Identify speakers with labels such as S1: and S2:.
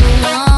S1: you